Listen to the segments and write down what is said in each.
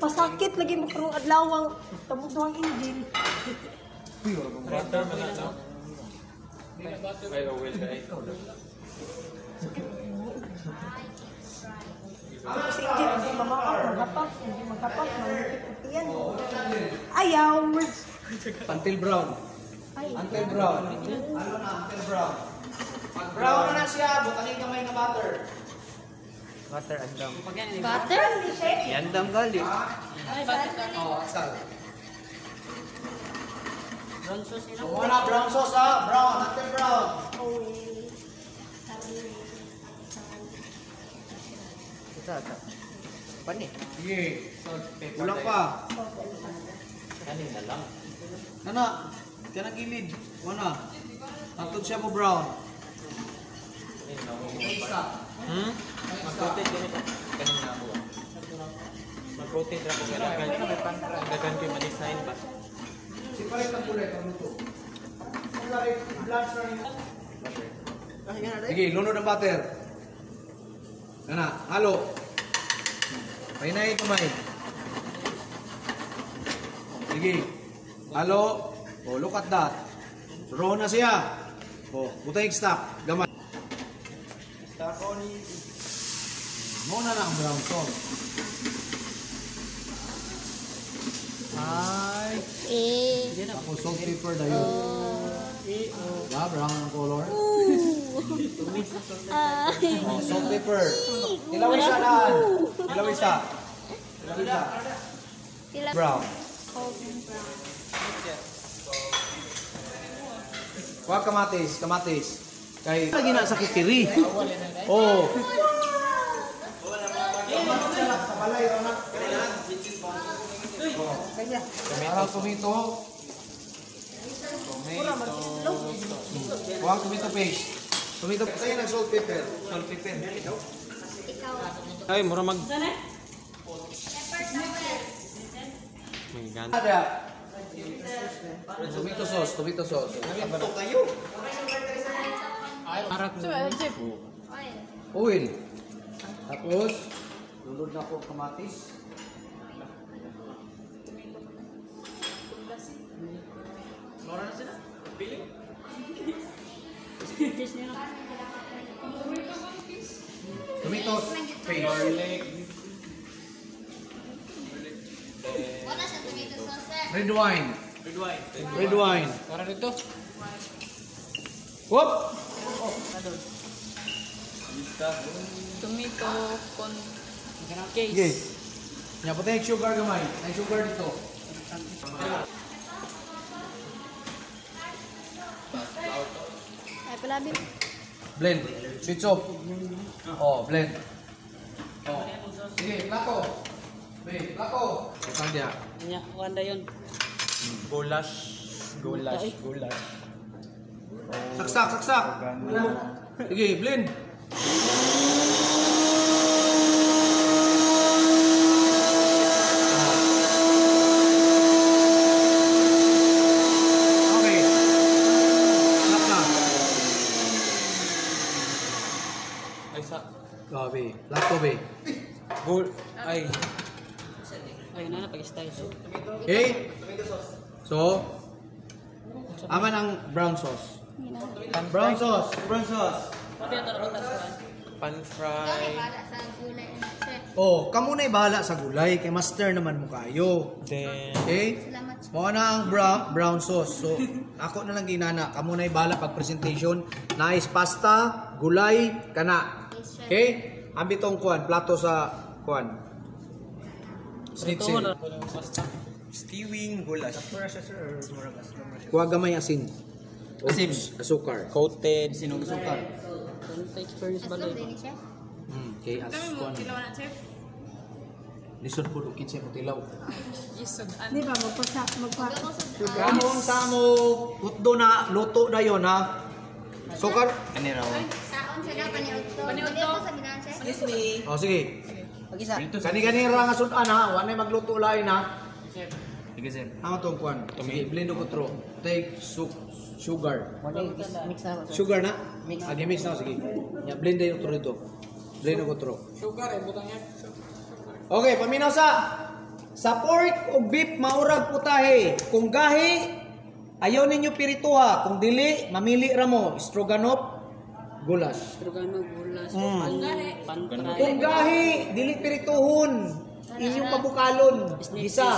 Pasakit lagi mo karong. Butter man na? Ay, na hindi maghapak, hindi maghapak, manipit yan. Ayaw. Until brown. Ay. Until brown. Ano na, until brown. Pag brown na na siya, butahin kamay na butter. Butter and dam. Butter? Yan dam gali. Oh, asal. So, muna, brown sauce ha. Brown, until brown. Ito, ito. Pani. Sige. Kulang pa. Kanin na lang. Nana, kanang gilid. Wana. Antod siya mo brown. Isa. Hmm? Mag-protein din ito. Kanin na ako. Mag-protein ra ko kailangan. Dagan ko yung ma-design ba? Si palit ang kulay, ang luto. Sige, lunod ang butter. Nana, halo. Pahinay kamay. Sige. Halo. Oh, look at that. Raw na siya. Oh, butay stock. Gamay. Muna na ang brown sauce. Ay. Eh. Tapos salt pepper na yun. Diba? Brown ang color. Ay. Oh, salt pepper. Ilaw isa daan. Ilaw isa. Ilaw isa. Brown. Huwag kamatis, kamatis. Kay lagi na sa kikiri. Oh. Tomato. Huwag tomato paste. Tomato paste. Tayo ng salt pepper. Salt pepper. Ay, mura mag... May gan. Ada. Tomato sauce, tomato sauce. Ito kayo. Harap Oil. Tapos, lulod na po kamatis. Tomato paste. Garlic. Red wine. Red wine. Red wine. Para dito. Whoop! Tomato con Okay. case. Nya pati yung sugar gamay. Ay sugar dito. Ay, palabing. Blend. Sweet soap. Oh, blend. Oh. Sige, plato. Be, plato. Ito dia. Nya, wanda yun. Goulash. Goulash. Goulash. Saksak, saksak. Sige, blend. Grabe. Plato, be. Gold... Ay. Ay, na pag-style. Okay? So, aman ang brown sauce. Brown sauce. Brown sauce. Utas Pan-fry. Oh, kamo na bahala sa gulay kay master naman mo kayo. Then... Okay? Mao na ang brown, brown sauce. So, ako na lang ginana. Kamo na bahala pag presentation. Nice pasta, gulay, kana. Okay? Ambi tong kuan, plato sa kuan. Schnitzel. Stewing goulash. Kuha gamay asin. Asin. Asukar. Coated. Sinong asukar? Don't experience balay. Hmm, kay as kuan. Lisod po do kitse mo tilaw. Di ba, magpasa, magpa... Kamon sa mo utdo na luto na yon ha. Sukar. Ani raw. Oh sige. Pag-isa. Kani gani ra nga sudan ha, wa na magluto lain ha. Sige, sir. Ang tong kuan. Sige, blend ko tro. Take su sugar. Mix na ako. Sugar na? Mix. Agi mix na sige. Ya blend ko tro dito. Blend ko tro. Sugar eh, butang yan. Okay, paminaw sa sa pork o beef maurag putahe. Kung gahi ayaw ninyo pirituha, kung dili mamili ra mo stroganoff, gulas. Strogano, gulas, Mm. pan, Kung gahi dili pirituhon, inyong pabukalon, gisa.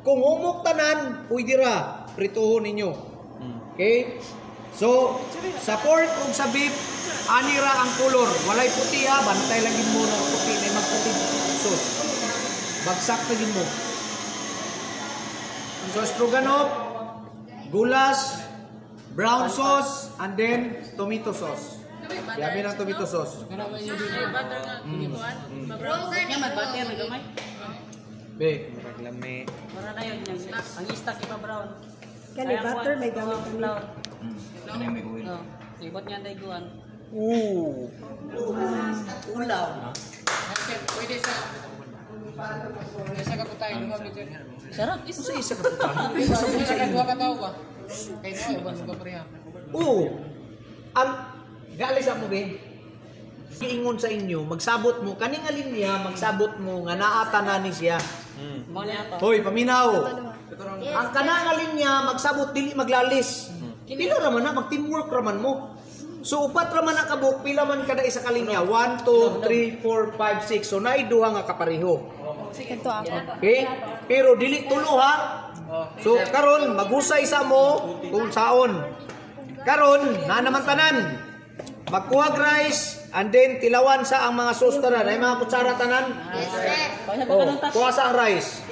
Kung humok tanan, pwede ra prituhon ninyo. Okay? So, sa pork o sa beef, anira ang color. Walay puti ha, bantay lang din mo ng puti, may magputi sauce. Bagsak na din mo. So, stroganoff, gulas, brown sauce, and then tomato sauce. Yabi ng tomato sauce. Na gamay. Be, Lami. Para na yun. yung- Ang istak iba brown. Kani butter may gamit kami. Ano yung may uwin? Oh, ibot niya ang daiguan. Ooh. Sarap. Sa isa ka putahe. Oo. Ang gali sa mo be. Giingon sa inyo, magsabot mo kaning alin niya, magsabot mo nga naata na ni siya. Mo niya to. Hoy, paminaw. Ang kanang alin niya magsabot dili maglalis. Pila raman na mag-teamwork raman mo. So upat raman na kabuk, pila man kada isa kalinya? 1 2 3 4 5 6. So naay duha nga kapareho. Okay? Pero dili tulo ha. So karon maghusay sa mo kung saon. Karon na naman tanan. Magkuha rice and then tilawan sa ang mga sauce tanan. Ay mga kutsara tanan. Pag Oh, kuha sa ang rice.